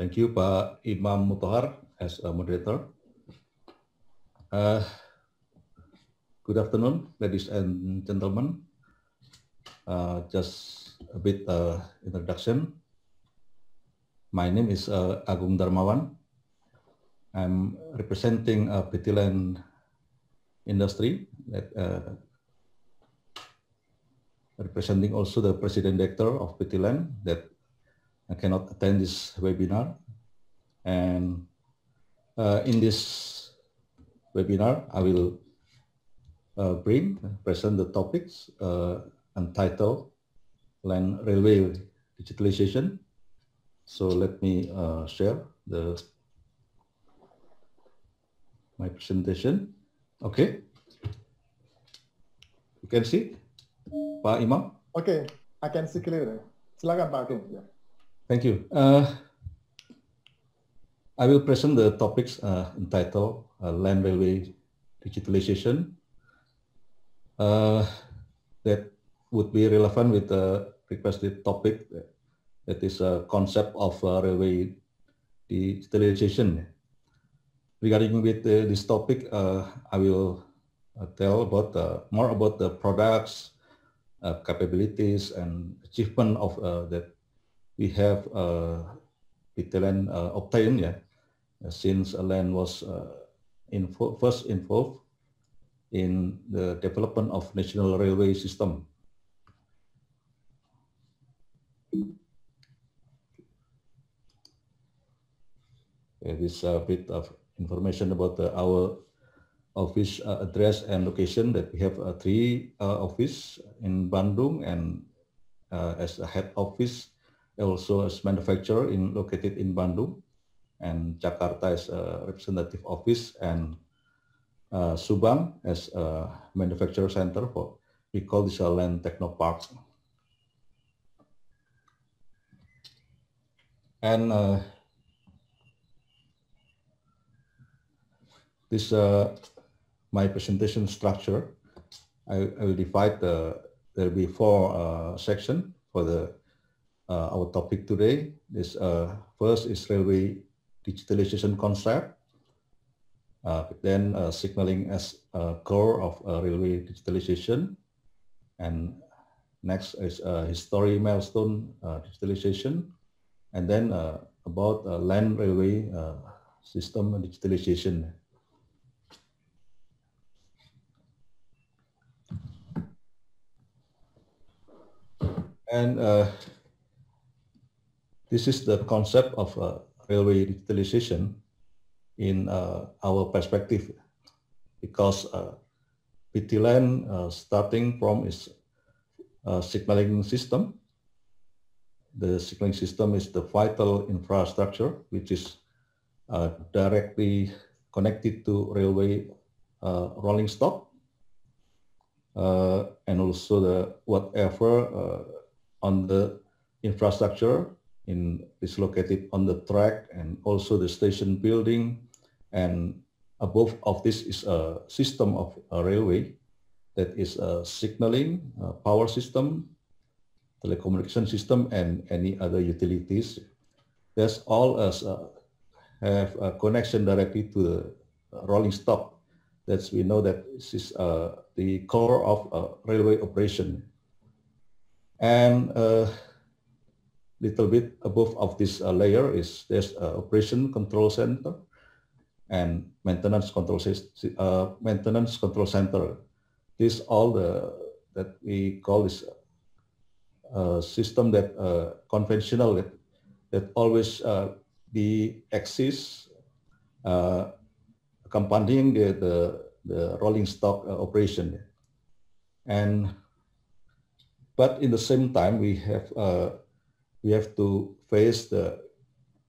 Thank you, Pak Imam Mutohar, as a moderator. Uh, good afternoon, ladies and gentlemen. Uh, just a bit uh, introduction. My name is uh, Agung Darmawan. I'm representing uh, PT Len Industry, that, uh, representing also the President Director of PT Len that cannot attend this webinar. And uh, in this webinar, I will uh, bring, present the topics uh, entitled Len Railway Digitalization. So let me uh, share the my presentation. Okay. You can see, Pak Imam? Okay, I can see clearly. Silakan Pak. Yeah. Thank you. Uh, I will present the topics uh, entitled uh, Len Railway Digitalization uh, that would be relevant with the requested topic that is a concept of uh, railway digitalization. Regarding with uh, this topic, I will tell about more about the products, capabilities, and achievement of that we have uh, PT Len uh, obtained yeah, since Len was uh, info, first involved in the development of national railway system. Yeah, this a bit of information about uh, our office uh, address and location that we have uh, three office in Bandung and as a head office also as manufacturer in located in Bandung and Jakarta as a representative office and uh, Subang as a manufacturer center for we call this a Len technopark. And uh, this uh, my presentation structure. I, I will divide the there will be four uh, section for the uh, our topic today. is uh, first is railway digitalization concept. Uh, then signaling as a core of railway digitalization. And next is history milestone digitalization. And then about Len railway system digitalization. And uh, this is the concept of uh, railway digitalization in uh, our perspective because uh, PT Len uh, starting from its uh, signaling system. The signaling system is the vital infrastructure which is uh, directly connected to railway uh, rolling stock and also the whatever on the infrastructure in is located on the track and also the station building. And above of this is a system of a railway that is a signaling a power system telecommunication system and any other utilities. That's all as uh, have a connection directly to the rolling stock that's we know that this is uh, the core of uh, railway operation. And uh, little bit above of this uh, layer is there's uh, operation control center and maintenance control uh, maintenance control center. This all the that we call this uh, system that uh, conventional that, that always uh, be exists accompanying the, the, the rolling stock operation and but in the same time we have we have to face the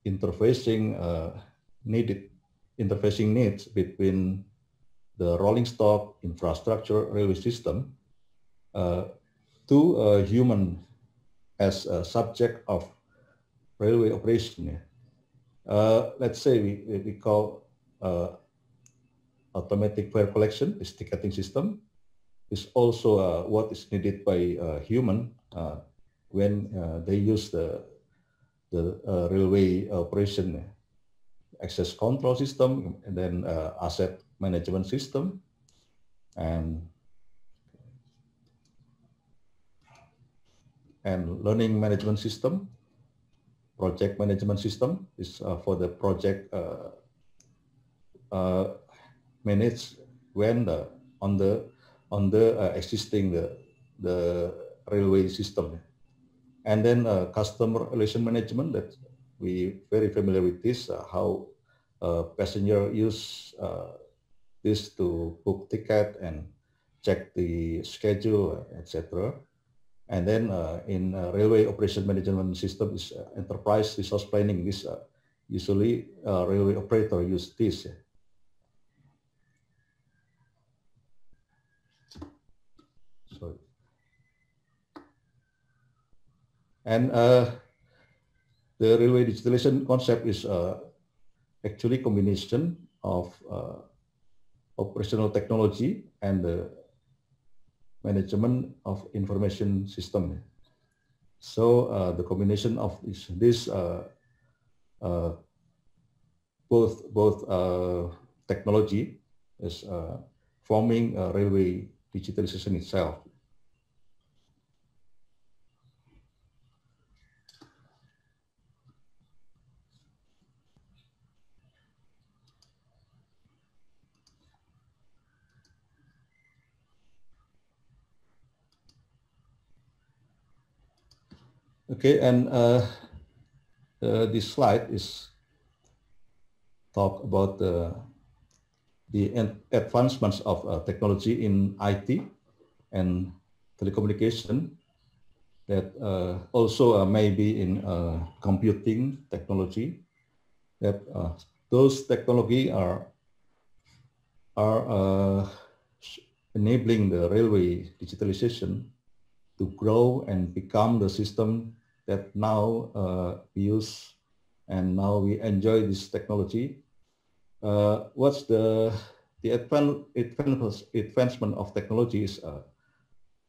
interfacing uh, needed interfacing needs between the rolling stock infrastructure railway system uh, to a human as a subject of railway operation. Uh, let's say we, we call uh, automatic fare collection, ticketing system, is also uh, what is needed by human when uh, they use the the uh, railway operation, access control system, and then uh, asset management system, and and learning management system, project management system is uh, for the project uh, uh, managed when the on the on the uh, existing the the railway system and then uh, customer relation management that we very familiar with this uh, how uh, passenger use uh, this to book ticket and check the schedule etc and then uh, in uh, railway operation management system is enterprise resource planning. This usually railway operator use this sorry And uh, the railway digitalization concept is uh, actually combination of uh, operational technology and the management of information system. So uh, the combination of this, this uh, uh, both both technology is forming railway digitalization itself. Okay, and uh, uh, this slide is talk about the the advancements of uh, technology in IT and telecommunication that uh, also uh, maybe in uh, computing technology that those technology are are enabling the railway digitalization to grow and become the system that now uh, we use and now we enjoy this technology. Uh, what's the the advance advancement of technology is uh,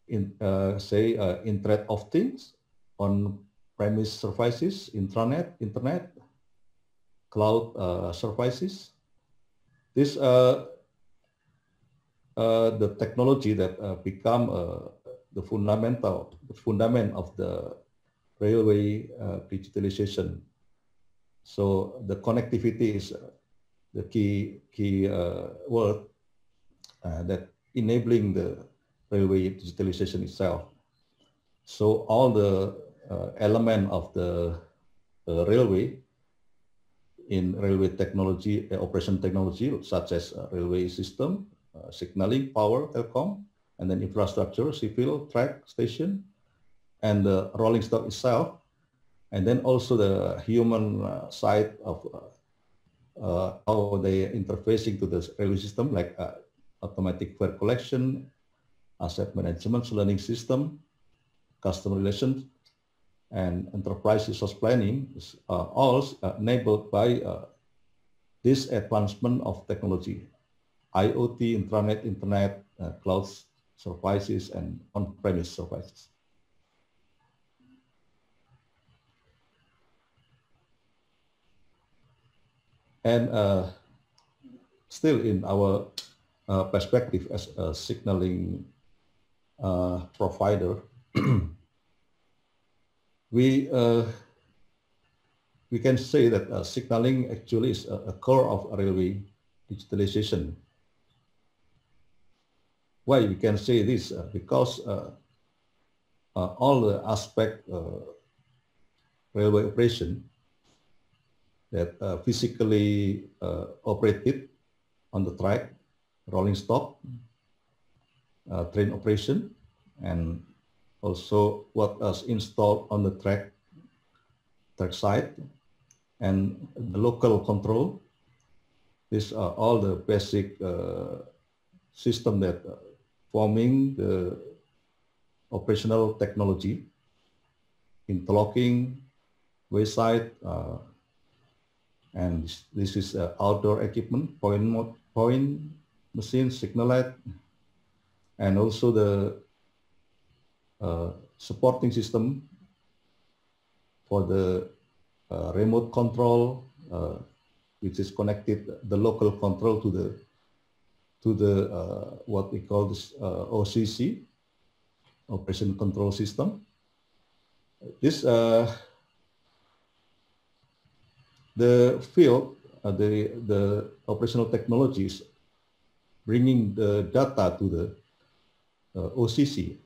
in uh, say uh, Internet of Things on premise services, intranet, internet, cloud uh, services. This the technology that become the fundamental the fundament of the railway uh, digitalization. So the connectivity is uh, the key key uh, word that enabling the railway digitalization itself. So all the element of the railway in railway technology, uh, operation technology, such as uh, railway system, uh, signaling, power, telecom, and then infrastructure, civil, track, station, and the rolling stock itself, and then also the human uh, side of uh, uh, how they interfacing to the railway system, like uh, automatic fare collection, asset management, learning system, customer relations, and enterprise resource planning is uh, all enabled by this advancement of technology, IoT, intranet, internet, cloud services, and on-premise services. And uh, still in our uh, perspective as a signaling uh, provider, we uh, we can say that uh, signaling actually is a, a, core of railway digitalization. Why we can say this? Uh, because all the aspect railway operation that uh, physically uh, operated on the track, rolling stock, uh, train operation, and also what was installed on the track, track side, and the local control. These are all the basic uh, system that uh, forming the operational technology, interlocking, wayside, uh, and this, this is uh, outdoor equipment, point, point machine, signal light, and also the uh, supporting system for the uh, remote control, uh, which is connected the local control to the to the uh, what we call this uh, OCC, Operation Control System. This the field, the the operational technologies, bringing the data to the OCC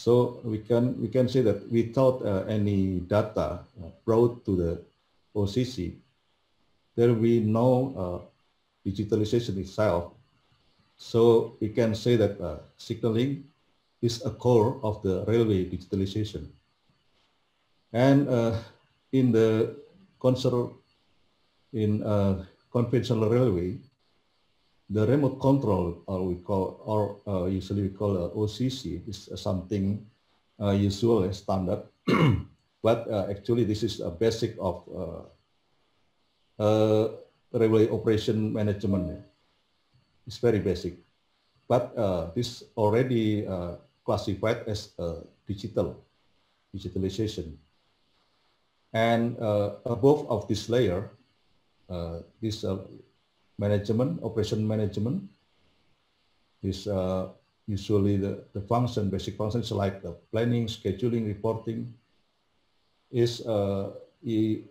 so we can we can say that without uh, any data uh, brought to the OCC, there will be no uh, digitalization itself. So we can say that uh, signaling is a core of the railway digitalization. And uh, in the concert in uh, conventional railway, the remote control, or we call, or uh, usually we call uh, OCC, is something uh, usual standard, but uh, actually this is a basic of uh, uh, railway operation management. It's very basic, but this already classified as digital, digitalization. And above of this layer, this management, operation management is uh, usually the, the function, basic functions like the planning, scheduling, reporting is uh, a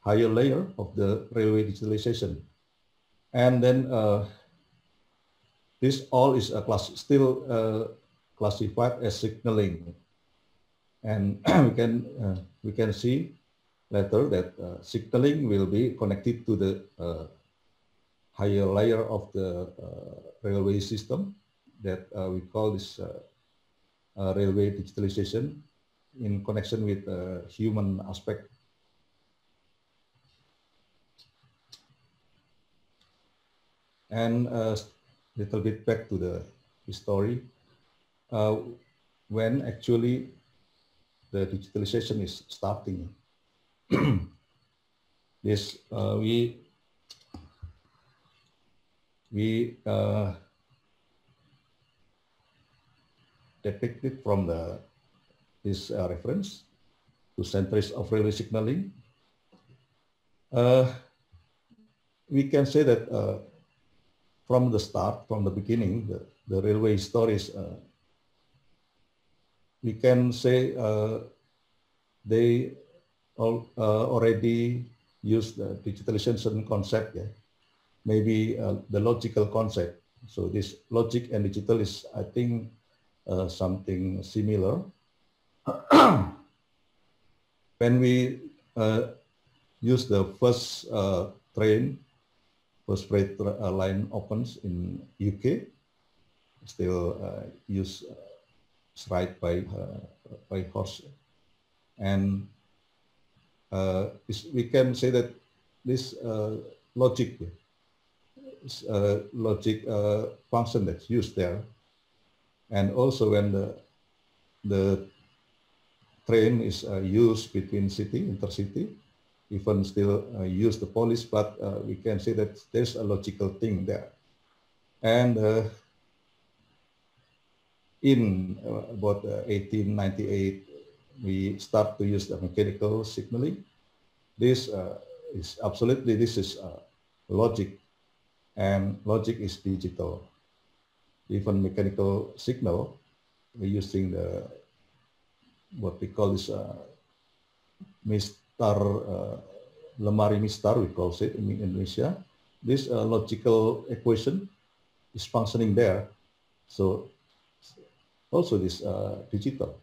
higher layer of the railway digitalization. And then uh, this all is a class, still uh, classified as signaling. And we can uh, we can see later that uh, signaling will be connected to the uh, higher layer of the uh, railway system that uh, we call this uh, railway digitalization in connection with the human aspect. And a little bit back to the story, when actually the digitalization is starting. this uh, we we uh, depicted from the this uh, reference to centuries of railway signaling. Uh, we can say that uh, from the start, from the beginning, the, the railway stories, uh, we can say uh, they all, already use the digitalization concept yeah, maybe uh, the logical concept. So this logic and digital is, I think, uh, something similar. when we uh, use the first uh, train, first freight uh, line opens in UK, still uh, use strike by by horse, and we can say that this logic uh, logic uh, function that's used there. And also when the, the train is uh, used between city, intercity, even still uh, use the police, but uh, we can say that there's a logical thing there. And uh, in about 1898, we start to use the mechanical signaling. This is absolutely, this is logic and logic is digital. Even mechanical signal, we're using the what we call this uh, uh, lemari mistar, we call it in Indonesia. This uh, logical equation is functioning there. So also this uh, digital.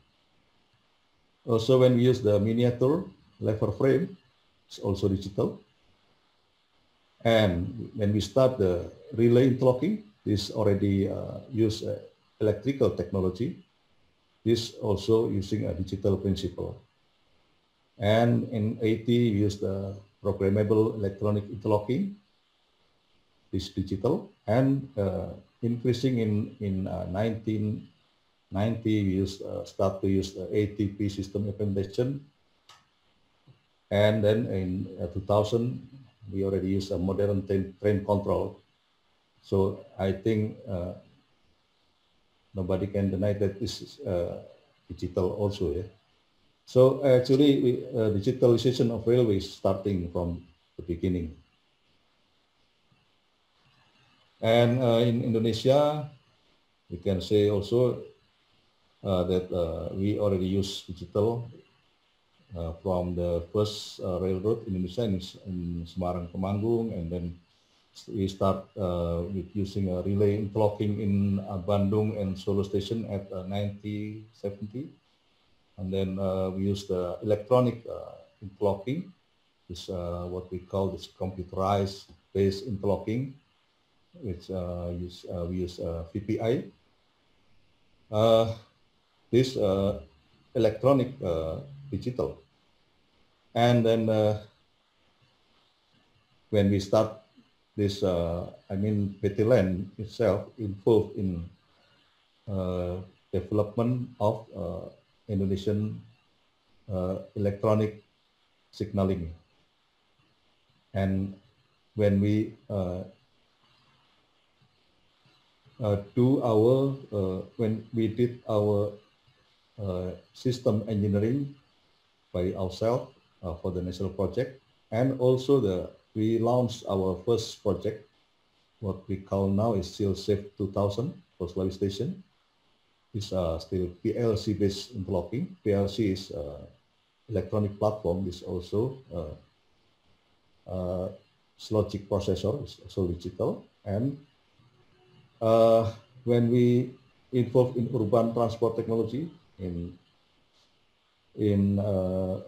Also when we use the miniature lever frame, it's also digital. And when we start the relay interlocking, this already uh, use uh, electrical technology. This also using a digital principle. And in AT, we use the programmable electronic interlocking, this digital, and uh, increasing in, in uh, 19 90, we use, uh, start to use the ATP system implementation. And then in uh, 2000, we already use a modern train, train control. So I think uh, nobody can deny that this is uh, digital also. Yeah? So actually, we, uh, digitalization of railways starting from the beginning. And uh, in Indonesia, we can say also that uh, we already use digital uh, from the first uh, railroad in Indonesia in, in Semarang Temanggung, and then we start uh, with using a relay in interlocking in uh, Bandung and Solo station at uh, 9070. And then uh, we use the electronic uh, interlocking, is uh, what we call this computerized based interlocking, which uh, use, uh, we use uh, VPI. This uh, electronic uh, digital. And then uh, when we start this, I mean, PT Len itself involved in development of Indonesian electronic signaling. And when we uh, uh, do our, uh, when we did our system engineering by ourselves uh, for the national project, and also the we launched our first project, what we call now is SiLSafe 2000 for Sulawesi Station. It's uh, still PLC based interlocking. PLC is uh, electronic platform. Is also uh, uh, logic processor, is also digital. And uh, when we involved in urban transport technology in in uh,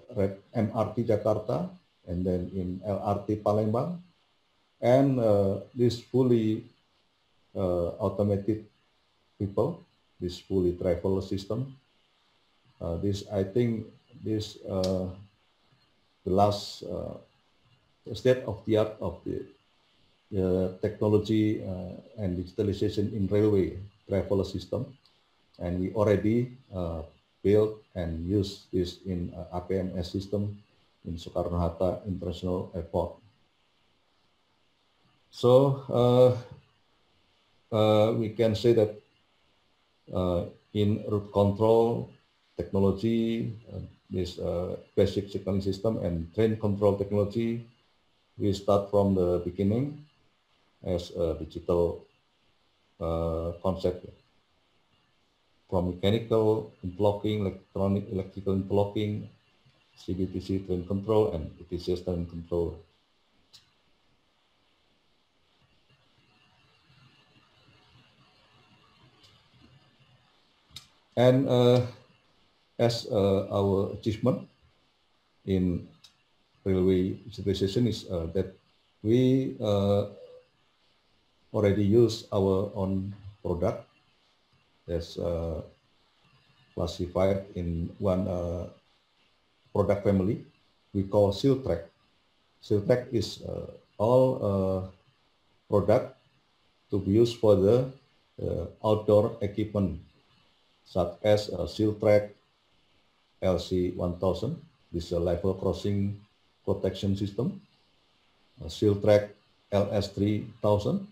MRT Jakarta and then in LRT Palembang, and uh, this fully uh, automated people, this fully travel system. Uh, this I think this uh, the last uh, state of the art of the uh, technology uh, and digitalization in railway travel system, and we already uh, built and use this in uh, APMS system in Soekarno-Hatta International Airport. So uh, uh, we can say that uh, in route control technology, this basic signaling system and train control technology, we start from the beginning as a digital uh, concept from mechanical interlocking, electronic, electrical interlocking, CBTC train control, and ETCS train control. And uh, as uh, our achievement in railway digitalization is uh, that we uh, already use our own product that's uh, classified in one uh, product family we call SiLTrack. SiLTrack is uh, all uh, product to be used for the uh, outdoor equipment such as uh, SiLTrack LC1000. This is a level crossing protection system. Uh, SiLTrack LS3000.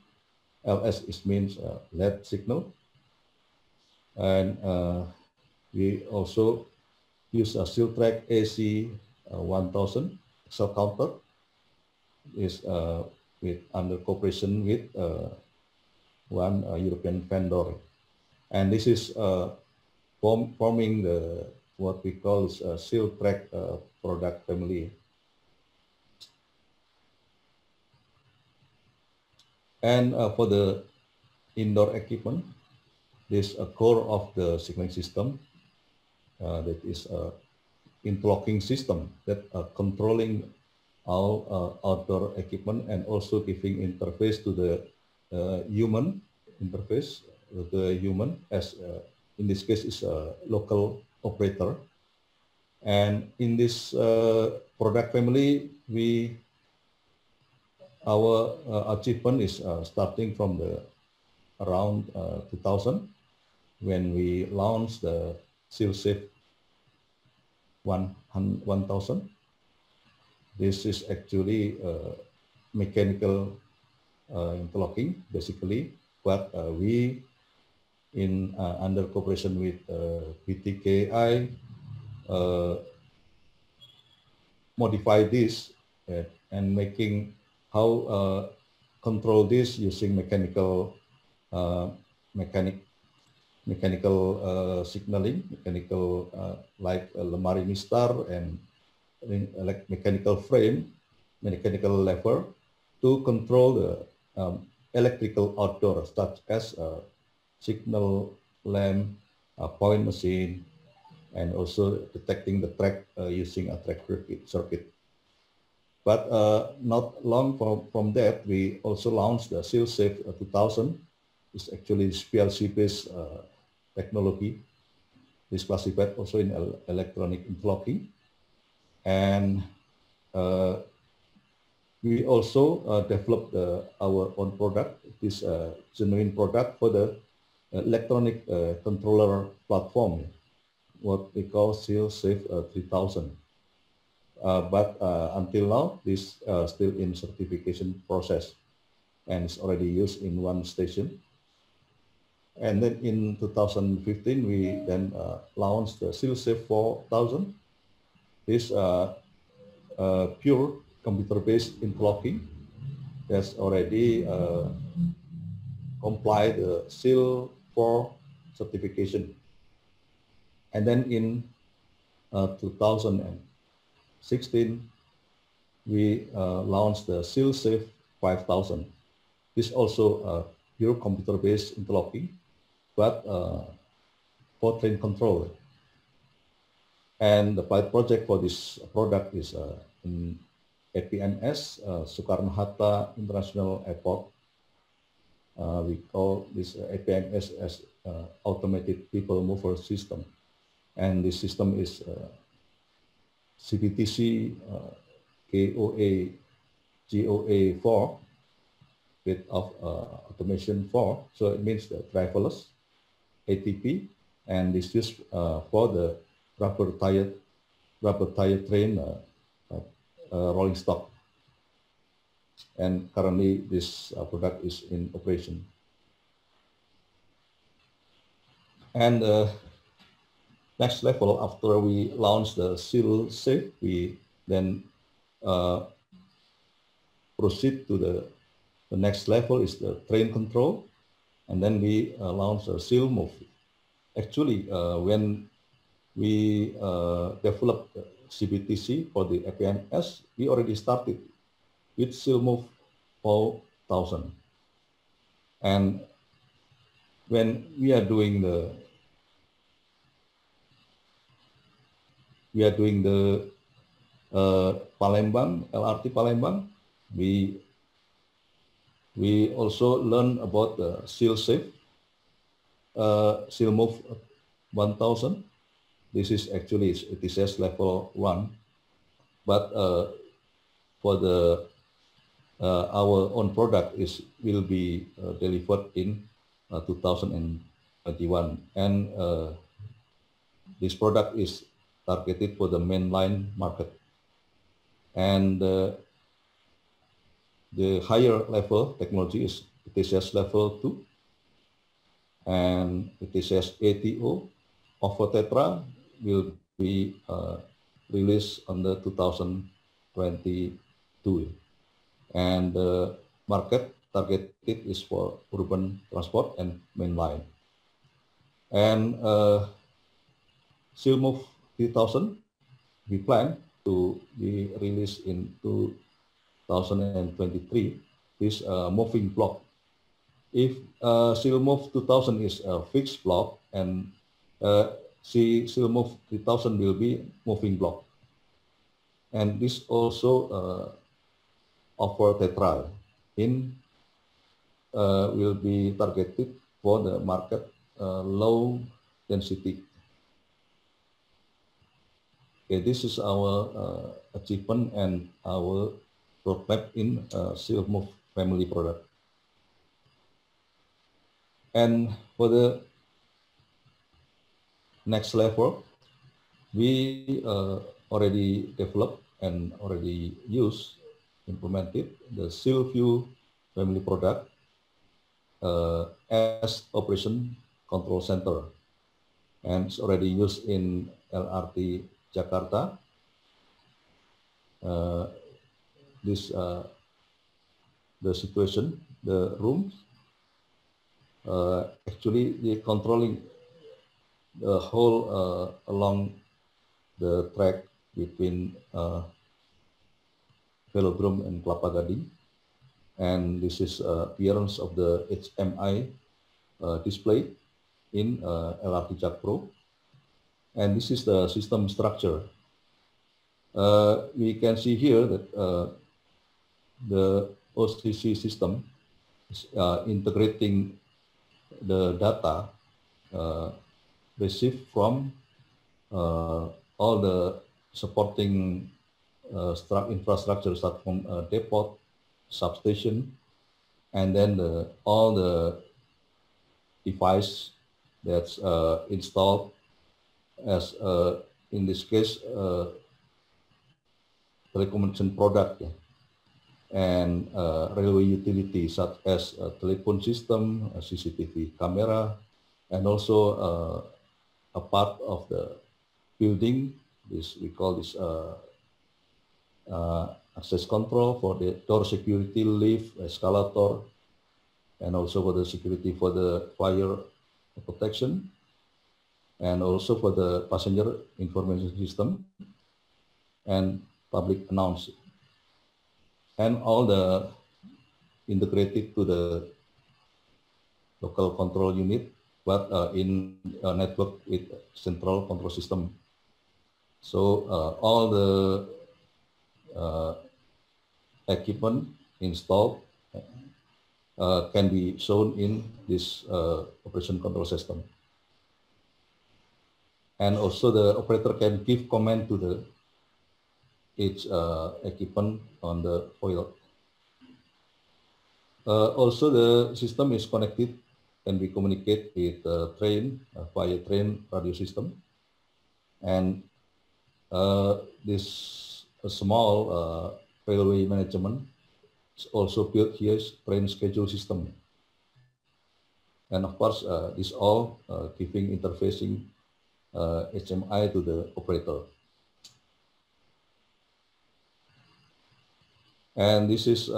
LS is means uh, LED signal. And uh, we also use a SiLTrack AC uh, 1000 axle counter is uh, with under cooperation with uh, one uh, European vendor. And this is uh, form, forming the what we call a uh, product family. And for the indoor equipment, this a core of the signaling system uh, that is a interlocking system that are controlling all uh, outdoor equipment and also giving interface to the uh, human interface the human as uh, in this case is a local operator. And in this uh, product family we our uh, achievement is uh, starting from the around uh, 2000 when we launched the SiLSafe 1000. This is actually mechanical uh, interlocking basically, but uh, we in uh, under cooperation with uh, PTKI, uh, modify this uh, and making how control this using mechanical mechanic mechanical uh, signaling, mechanical uh, like Lemari Mistar and like mechanical frame, mechanical lever to control the um, electrical outdoor such as signal lamp, point machine, and also detecting the track uh, using a track circuit. But uh, not long from, from that, we also launched the SiLSafe uh, 2000. It's actually PLC-based uh, technology. This classified also in electronic interlocking. And uh, we also uh, developed uh, our own product, this uh, genuine product for the electronic controller platform, what we call SiLSafe 3000. but until now, this still in certification process and it's already used in one station. And then in 2015, we then uh, launched the SiLSafe 4000. This uh, uh, pure computer-based interlocking that's already uh, complied the SIL 4 certification. And then in uh, 2016, we uh, launched the SiLSafe 5000. This also pure computer-based interlocking, but uh, train control. And the pilot project for this product is uh, in APMS, uh, Soekarno-Hatta International Airport. Uh, we call this uh, APMS as uh, Automated People Mover System. And this system is uh, CBTC uh, KOA GOA 4 bit of uh, automation 4. So it means the driverless ATP and is for the rubber tire rubber tire train uh, rolling stock. And currently this uh, product is in operation. And uh, next level after we launch the SiLSafe, we then uh, proceed to the, the next level is the train control. And then we uh, launch a SiLMove. Actually, uh, when we developed CBTC for the APMS, we already started with SiLMove 4000. And when we are doing the we are doing the uh, Palembang, LRT Palembang, we we also learn about the SiLSafe, uh, SiLMove 1000, this is actually ETCS level one, but uh, for the uh, our own product is will be uh, delivered in uh, 2021, and uh, this product is targeted for the mainline market, and uh, the higher level technology is ETCS level two, and ETCS ATO of Tetra will be uh, released on the 2022. And the market targeted is for urban transport and mainline. And uh, SiLMove 3000, we plan to be released in 2023. This uh, moving block. If uh, Move 2000 is a fixed block and uh, she will move 3000 will be moving block. And this also uh, offer tetra in uh, will be targeted for the market uh, low density. Okay, this is our uh, achievement and our roadmap in uh, family product. And for the next level, we uh, already developed and already use, implemented the SiLView family product uh, as operation control center. And it's already used in LRT Jakarta. uh, this uh, the situation, the rooms. Uh, actually, the controlling the whole uh, along the track between uh, Velodrome and Kelapa Gading. And this is uh, appearance of the HMI uh, display in uh, LRT Jakpro. And this is the system structure. We can see here that the OCC system is uh, integrating the data uh, received from uh, all the supporting uh, infrastructure start from uh, depot, substation, and then the, all the device that's uh, installed as in this case uh, telecommunication product yeah, and uh, railway utility such as a telephone system, a CCTV camera, and also uh, a part of the building. This we call this uh, uh, access control for the door security, lift, escalator, and also for the security for the fire protection, and also for the passenger information system and public announce and all the integrated to the local control unit but uh, in a network with central control system so uh, all the uh, equipment installed uh, can be shown in this uh, operation control system. And also the operator can give command to the each uh, equipment on the foil. also the system is connected and we communicate with the train via train radio system. And uh, this small uh, railway management is also built here train schedule system. And of course, uh, this all uh, giving interfacing HMI to the operator. And this is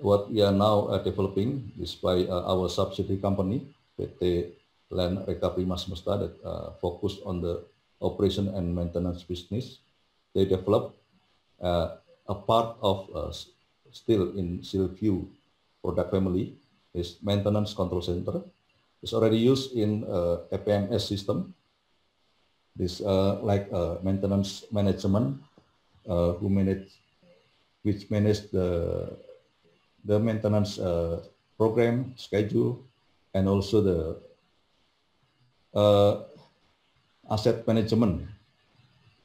what we are now developing is by our subsidiary company, PT Len Reka Prima Semesta that focused on the operation and maintenance business. They developed uh, a part of uh, still in SiLView product family is maintenance control center. It's already used in uh, APMS system. This uh, like uh, maintenance management uh, who manage which manage the the maintenance uh, program schedule and also the uh, asset management.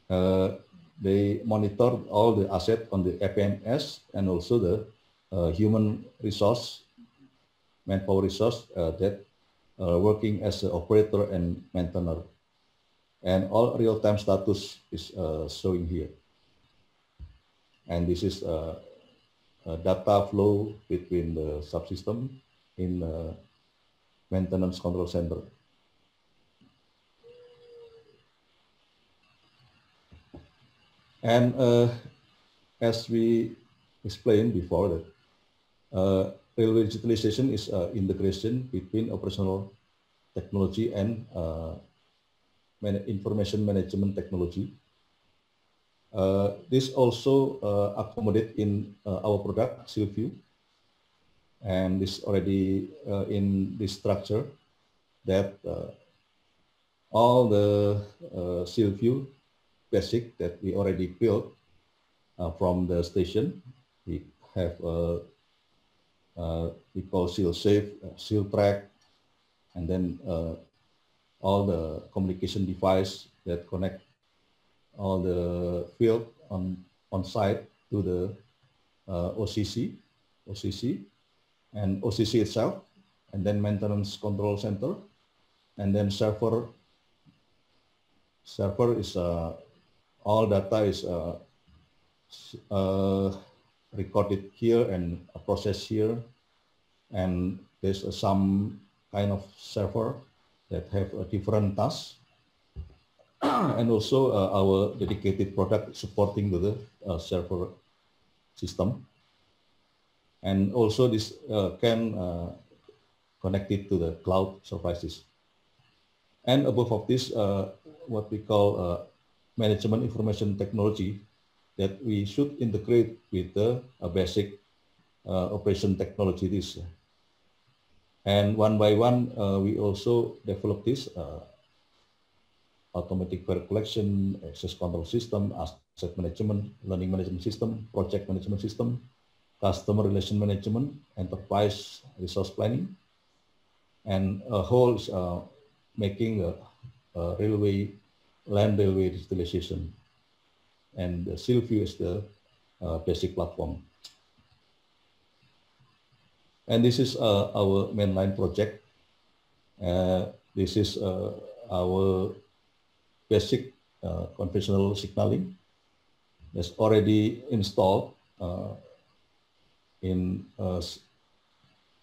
Uh, they monitor all the asset on the APMS and also the uh, human resource, manpower resource uh, that are working as an operator and maintainer. And all real-time status is uh, showing here. And this is a data flow between the subsystem in the maintenance control center. And uh, as we explained before that uh, railway digitalization is uh, integration between operational technology and uh, information management technology. Uh, this also uh, accommodate in our product, SiLView, and this already in this structure that all the uh, basic that we already built uh, from the station. We have a, uh, we call SiLSafe, uh, SiLTrack, and then uh, all the communication device that connect all the field on on site to the uh, OCC, OCC, and OCC itself, and then maintenance control center, and then server. Server is a all data is uh, uh, recorded here and processed here. And there's uh, some kind of server that have a different task. And also uh, our dedicated product supporting the uh, server system. And also this uh, can uh, connect it to the cloud services. And above of this, uh, what we call uh, management information technology that we should integrate with the basic operation technology this. And one by one, we also develop this automatic file collection, access control system, asset management, learning management system, project management system, customer relation management, enterprise resource planning, and a whole uh, making a, a, railway, Len railway digitalization. And the SiLView is the uh, basic platform. And this is uh, our mainline project. Uh, this is uh, our basic uh, conventional signaling that's already installed uh, in uh,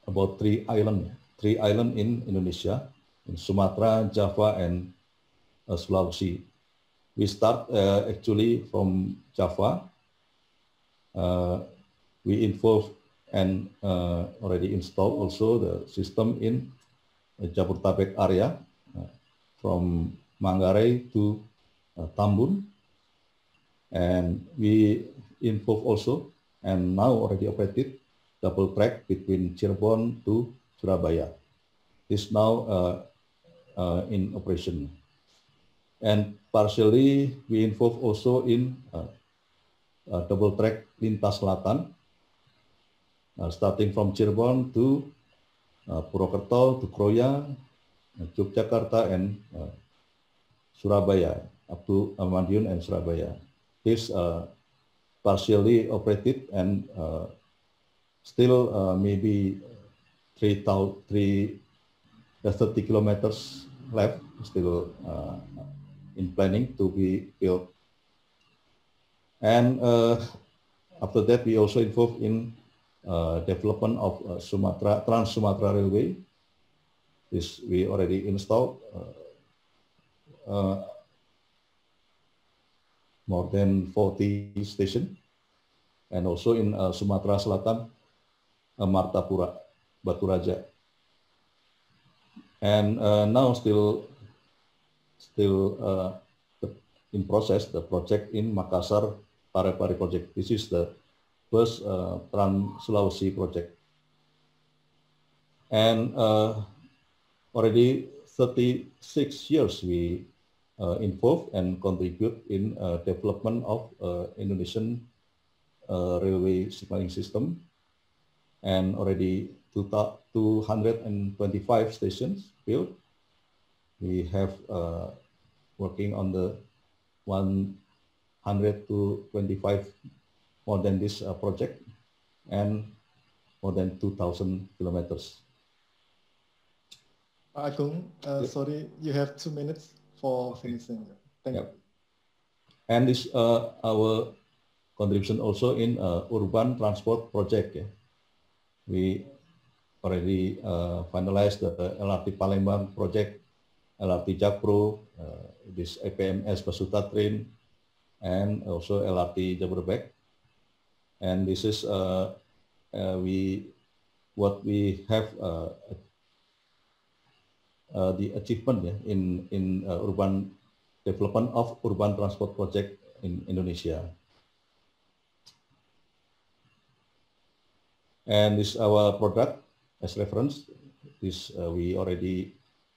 about three island, three island in Indonesia, in Sumatra, Java, and uh, Sulawesi. We start uh, actually from Java. Uh, we involve and already installed also the system in Jabodetabek area from Manggarai to uh, Tambun. And we involve also, and now already operated, double track between Cirebon to Surabaya. This now uh, uh, in operation. And partially we involve also in uh, uh, double track lintas selatan, uh, starting from Cirebon to uh, Purwokerto to Kroya, uh, Yogyakarta, and uh, Surabaya, to Madiun and Surabaya. Is uh, partially operated and uh, still uh, maybe 3, 3 uh, 30 kilometers left, still uh, in planning to be built. And uh, after that, we also involved in development of Sumatra, Trans-Sumatra Railway. This we already installed uh, more than 40 stations. And also in uh, Sumatera Selatan, uh, Martapura, Batu Raja. And uh, now still still uh, in process the project in Makassar Parepare project. This is the first uh, Trans Sulawesi project. And uh, already 36 years we uh, involved and contribute in uh, development of uh, Indonesian railway signaling system and already 225 stations built. We have working on the 100 to 25 more than this uh, project and more than 2,000 kilometers. Agung, uh, sorry, you have two minutes for finishing. Thank you. And this uh, our contribution also in uh, urban transport project. Yeah. We already uh, finalized the LRT Palembang project, LRT Jakpro, uh, this APMS Basuta train, and also LRT Jabodebek. And this is uh, uh, we what we have uh, the achievement yeah, in in uh, urban development of urban transport project in Indonesia. And this our product as reference. This uh, we already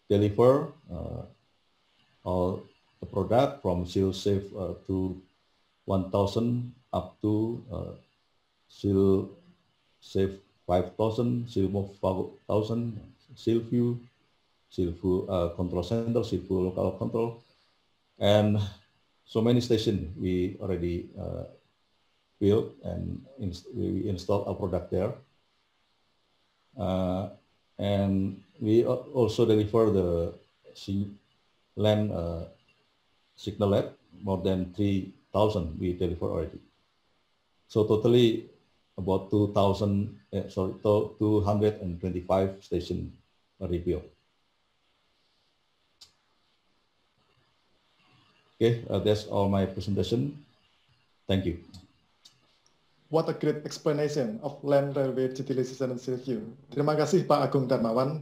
deliver uh, all the product from SiLSafe uh, to 1000 up to uh, seal safe 5000, SiLMove 5000, seal view SiLView uh, control center, SiLView local control, and so many stations we already uh, built and inst we installed our product there. Uh, and we also deliver the Len uh, signal lab, more than 3,000 we deliver already. So totally about 2,000, uh, sorry, 225 stations rebuilt. Okay, uh, that's all my presentation. Thank you. What a great explanation of Len railway utilization and SiLView. Terima kasih Pak Agung Darmawan